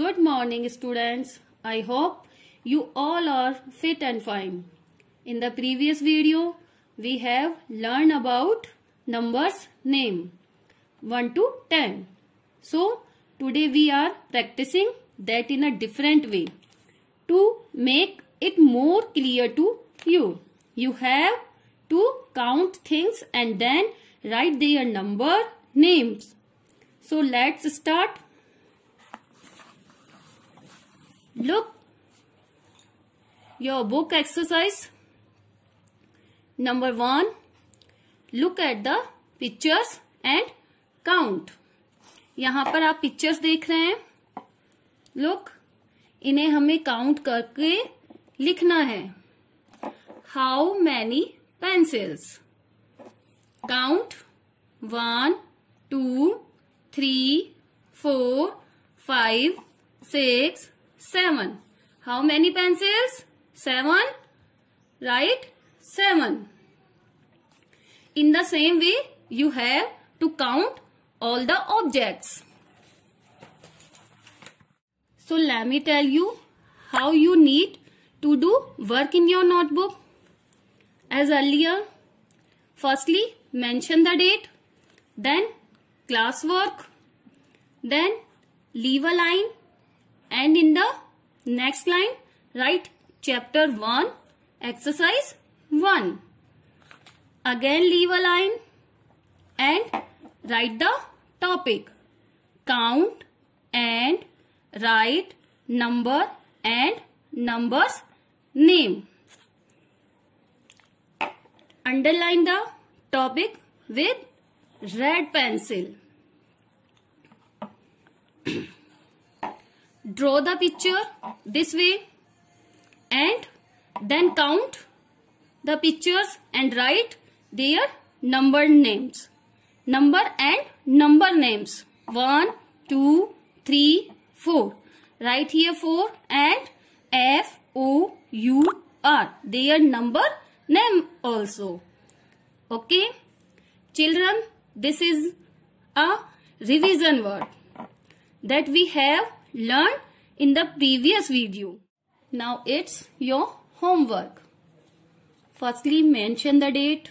Good morning students. I hope you all are fit and fine. In the previous video, we have learned about numbers name 1 to 10. So, today we are practicing that in a different way to make it more clear to you. You have to count things and then write their number names. So, let's start. Look your book exercise. Number 1. Look at the pictures and count. यहाँ पर आप pictures देख रहे हैं look इन्हें हमें count करके लिखना है how many pencils count one two three four five six seven. How many pencils? Seven. Right? Seven. In the same way, you have to count all the objects. So let me tell you how you need to do work in your notebook. As earlier, firstly mention the date, then class work, then leave a line and in the next line write chapter 1 exercise 1 again leave a line and write the topic. Count and write number and numbers name. Underline the topic with red pencil draw the picture this way and then count the pictures and write their number names. Number and number names. 1 2 3 4 write here 4 and f o u r. Their number name also. Okay? Children this is a revision word that we have learned in the previous video. Now it's your homework. Firstly mention the date.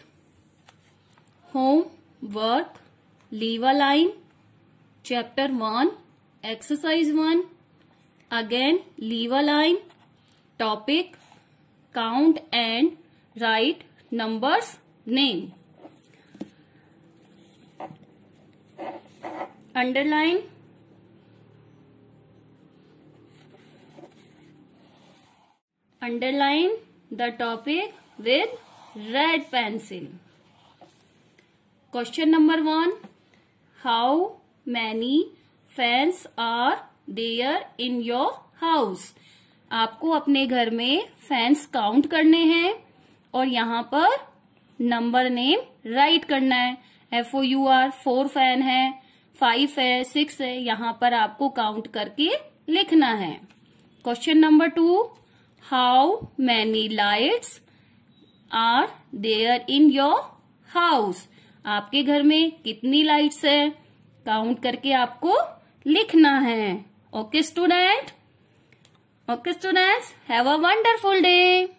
Home, work, leave a line. Chapter 1, exercise 1. Again leave a line. Topic, count and write numbers name. Underline underline the topic with red pencil. Question number one. How many fans are there in your house? आपको अपने घर में fans count करने हैं और यहाँ पर number name write करना है F O U R four fan है फाइव है सिक्स है, यहाँ पर आपको काउंट करके लिखना है question number two how many lights are there in your house आपके घर में कितनी लाइट्स है? काउंट करके आपको लिखना है। Okay student okay students have a wonderful day